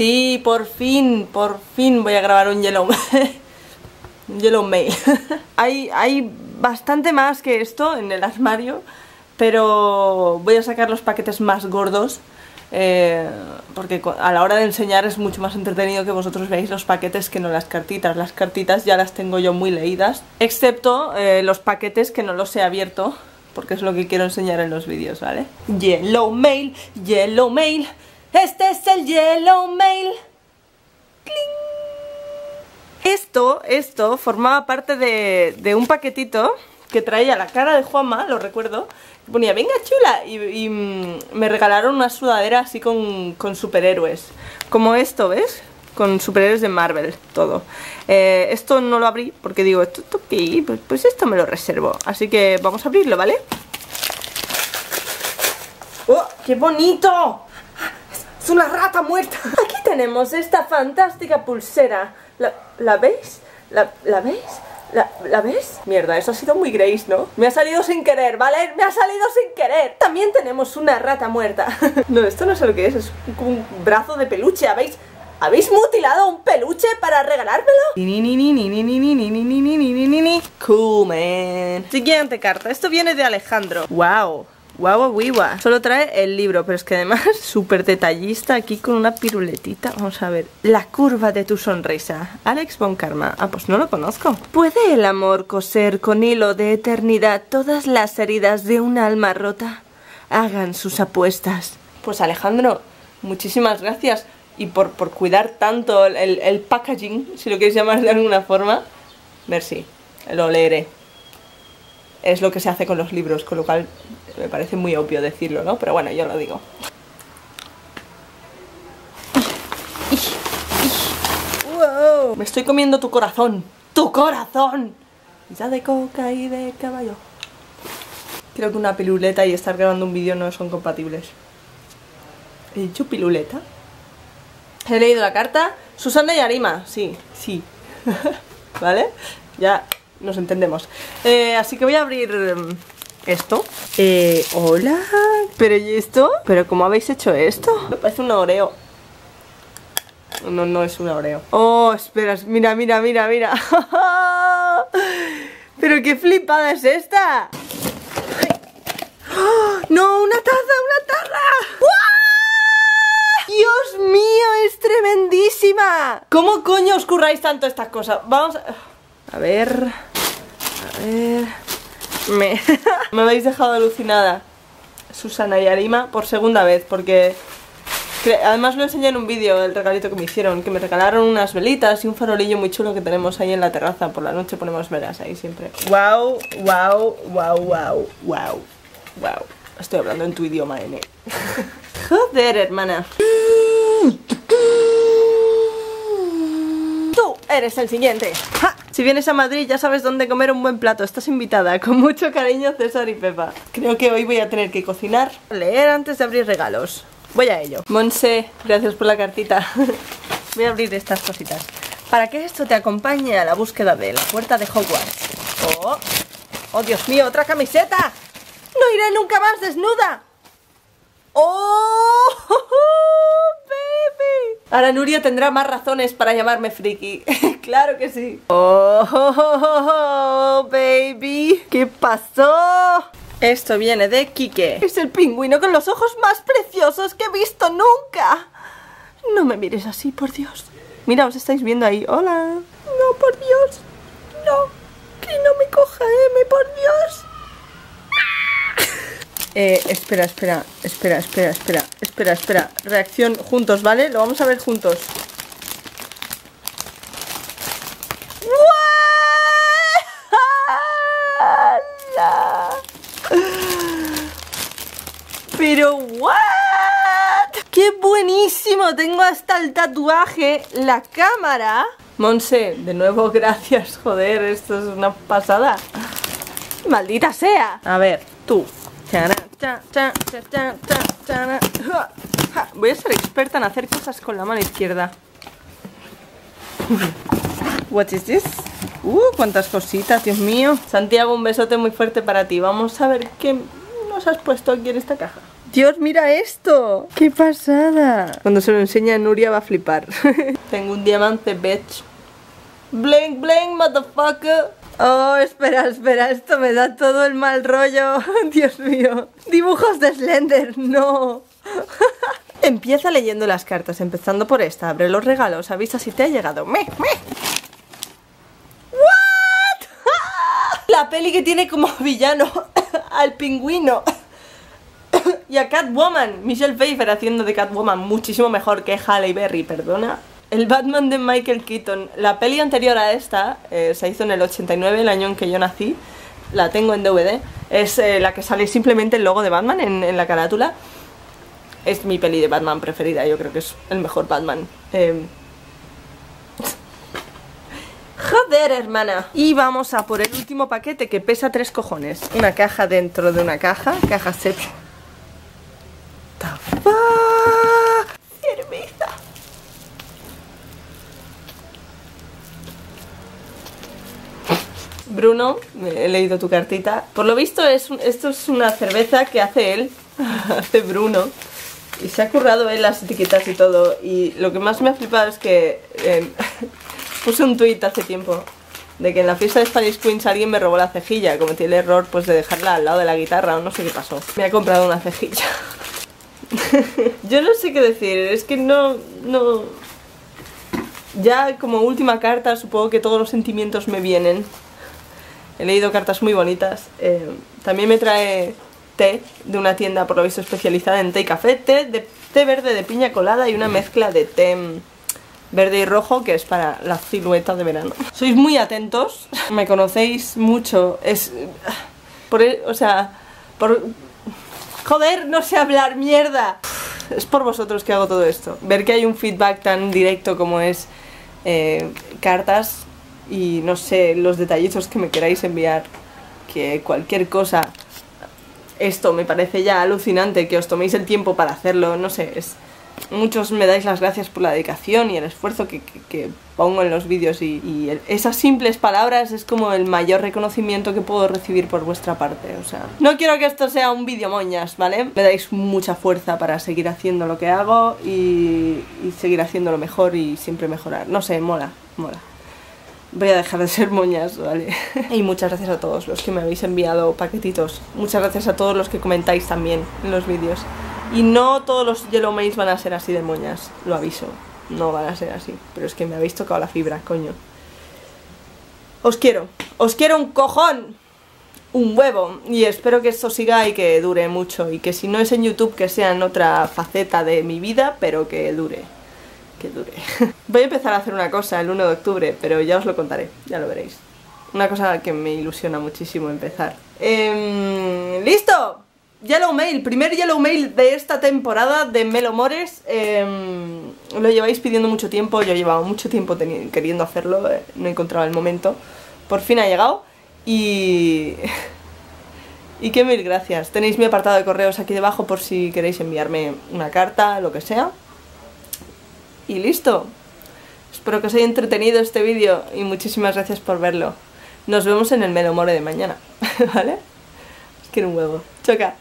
Sí, por fin, por fin voy a grabar un Yellow Yellow Mail. hay, hay bastante más que esto en el armario, pero voy a sacar los paquetes más gordos. Eh, porque a la hora de enseñar es mucho más entretenido que vosotros veáis los paquetes que no las cartitas. Las cartitas ya las tengo yo muy leídas, excepto eh, los paquetes que no los he abierto, porque es lo que quiero enseñar en los vídeos, ¿vale? Yellow Mail, Yellow Mail, este es el Yellow Mail. Esto, esto formaba parte de, un paquetito que traía la cara de Juanma, lo recuerdo, ponía, venga chula, y, mm, me regalaron una sudadera así con, superhéroes, como esto, ¿ves? Con superhéroes de Marvel, todo. Eh, esto no lo abrí porque digo, ¿esto, qué? Pues, pues esto me lo reservo, así que vamos a abrirlo, ¿vale? ¡Oh, qué bonito! ¡Es una rata muerta! Aquí tenemos esta fantástica pulsera ¿La, veis? ¿La, ¿La veis? ¿La, ¿La, ves? Mierda, eso ha sido muy Grace, ¿no? Me ha salido sin querer, ¿vale? Me ha salido sin querer También tenemos una rata muerta No, esto no sé lo que es, es un brazo de peluche ¿Habéis, ¿habéis mutilado un peluche para regalármelo? Cool, man Siguiente carta, esto viene de Alejandro Wow Guau, guau, Solo trae el libro, pero es que además súper detallista aquí con una piruletita. Vamos a ver. La curva de tu sonrisa. Alex Von Karma. Ah, pues no lo conozco. ¿Puede el amor coser con hilo de eternidad todas las heridas de un alma rota? Hagan sus apuestas. Pues Alejandro, muchísimas gracias. Y por, por cuidar tanto el, el packaging, si lo queréis llamar de alguna forma. Merci. Lo leeré es lo que se hace con los libros, con lo cual me parece muy obvio decirlo, ¿no? Pero bueno, yo lo digo. Me estoy comiendo tu corazón. ¡Tu corazón! Ya de coca y de caballo. Creo que una piluleta y estar grabando un vídeo no son compatibles. ¿He dicho piluleta? He leído la carta. Susana y Arima. Sí, sí. ¿Vale? Ya nos entendemos. Eh, así que voy a abrir em, esto. Eh, hola. ¿Pero y esto? ¿Pero cómo habéis hecho esto? Me parece un oreo. No, no es un oreo. Oh, espera, mira, mira, mira, mira. ¿Pero qué flipada es esta? ¡No! ¡Una taza! ¡Una taza! ¡Dios mío! ¡Es tremendísima! ¿Cómo coño os curráis tanto estas cosas? Vamos a... A ver... A ver... Me, me habéis dejado alucinada Susana y Arima por segunda vez porque además lo enseñé en un vídeo el regalito que me hicieron que me regalaron unas velitas y un farolillo muy chulo que tenemos ahí en la terraza. Por la noche ponemos velas ahí siempre. Wow wow wow wow wow wow estoy hablando en tu idioma N. Joder hermana. Tú eres el siguiente si vienes a Madrid ya sabes dónde comer un buen plato, estás invitada. Con mucho cariño César y Pepa. Creo que hoy voy a tener que cocinar, leer antes de abrir regalos. Voy a ello. Monse, gracias por la cartita. voy a abrir estas cositas. Para que esto te acompañe a la búsqueda de la puerta de Hogwarts. Oh, oh Dios mío, otra camiseta. No iré nunca más desnuda. ¡Oh! ¡Baby! Ahora Nuria tendrá más razones para llamarme friki. claro que sí. ¡Oh! ¡Baby! ¿Qué pasó? Esto viene de Kike. Es el pingüino con los ojos más preciosos que he visto nunca. No me mires así, por Dios. Mira, os estáis viendo ahí. Hola. No, por Dios. No. Que no me coja M, por Dios. Eh, espera, espera, espera, espera, espera, espera, espera. Reacción juntos, ¿vale? Lo vamos a ver juntos. Pero, ¿what? ¡Qué buenísimo! Tengo hasta el tatuaje, la cámara. Monse, de nuevo, gracias, joder, esto es una pasada. Maldita sea. A ver, tú, Voy a ser experta en hacer cosas con la mano izquierda. What is this? Uh, cuántas cositas, Dios mío. Santiago, un besote muy fuerte para ti. Vamos a ver qué nos has puesto aquí en esta caja. Dios, mira esto. ¡Qué pasada! Cuando se lo enseña a Nuria va a flipar. Tengo un diamante, bitch. Bling, bling, motherfucker. Oh, espera, espera, esto me da todo el mal rollo. Dios mío. Dibujos de Slender, no. Empieza leyendo las cartas, empezando por esta. Abre los regalos, avisa si te ha llegado. ¡Me, me! ¿What? La peli que tiene como villano al pingüino y a Catwoman. Michelle Pfeiffer haciendo de Catwoman muchísimo mejor que Halle Berry, perdona. El Batman de Michael Keaton. La peli anterior a esta eh, se hizo en el 89, el año en que yo nací. La tengo en DVD. Es eh, la que sale simplemente el logo de Batman en, la carátula es mi peli de Batman preferida, yo creo que es el mejor Batman. Eh... Joder, hermana. Y vamos a por el último paquete que pesa tres cojones. Una caja dentro de una caja, caja set. Cerveza. Bruno, he leído tu cartita. Por lo visto es, esto es una cerveza que hace él, hace Bruno. Y se ha currado él las etiquetas y todo. Y lo que más me ha flipado es que eh, puse un tweet hace tiempo de que en la fiesta de Spanish Queens alguien me robó la cejilla. Cometí el error pues de dejarla al lado de la guitarra o no sé qué pasó. Me ha comprado una cejilla. Yo no sé qué decir, es que no, no... Ya como última carta supongo que todos los sentimientos me vienen. He leído cartas muy bonitas. Eh, también me trae de una tienda por lo visto especializada en té y café, té, de, té verde de piña colada y una mezcla de té verde y rojo que es para la silueta de verano. Sois muy atentos, me conocéis mucho, es... Por, o sea, por... Joder, no sé hablar, mierda. Es por vosotros que hago todo esto. Ver que hay un feedback tan directo como es eh, cartas y no sé, los detallitos que me queráis enviar, que cualquier cosa esto me parece ya alucinante que os toméis el tiempo para hacerlo, no sé, es... Muchos me dais las gracias por la dedicación y el esfuerzo que, pongo en los vídeos y, esas simples palabras es como el mayor reconocimiento que puedo recibir por vuestra parte, o sea... No quiero que esto sea un vídeo moñas, ¿vale? Me dais mucha fuerza para seguir haciendo lo que hago y, y seguir haciéndolo mejor y siempre mejorar. No sé, mola, mola voy a dejar de ser moñas, ¿vale? y muchas gracias a todos los que me habéis enviado paquetitos. Muchas gracias a todos los que comentáis también en los vídeos. Y no todos los Yellow Mails van a ser así de moñas, lo aviso. No van a ser así, pero es que me habéis tocado la fibra, coño. Os quiero, os quiero un cojón, un huevo. Y espero que esto siga y que dure mucho. Y que si no es en YouTube, que sea en otra faceta de mi vida, pero que dure que dure. Voy a empezar a hacer una cosa el 1 de octubre, pero ya os lo contaré, ya lo veréis. Una cosa que me ilusiona muchísimo empezar. Eh, ¡Listo! Yellow Mail, primer Yellow Mail de esta temporada de Melomores. Eh, lo lleváis pidiendo mucho tiempo, yo he llevado mucho tiempo queriendo hacerlo, eh, no he encontrado el momento. Por fin ha llegado y... y qué mil gracias. Tenéis mi apartado de correos aquí debajo por si queréis enviarme una carta, lo que sea y listo. Espero que os haya entretenido este vídeo y muchísimas gracias por verlo. Nos vemos en el Melomore de mañana, ¿vale? Os quiero un huevo. Choca.